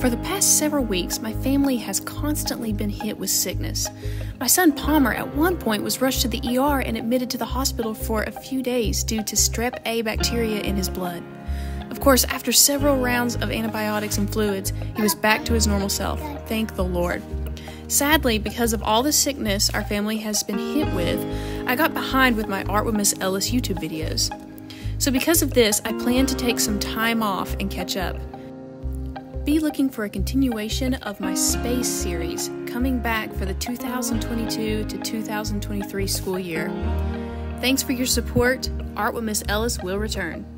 For the past several weeks, my family has constantly been hit with sickness. My son Palmer at one point was rushed to the ER and admitted to the hospital for a few days due to strep A bacteria in his blood. Of course, after several rounds of antibiotics and fluids, he was back to his normal self. Thank the Lord. Sadly, because of all the sickness our family has been hit with, I got behind with my Art with Miss Ellis YouTube videos. So, because of this, I plan to take some time off and catch up. Be looking for a continuation of my space series coming back for the 2022 to 2023 school year. Thanks for your support. Art with Miss Ellis will return.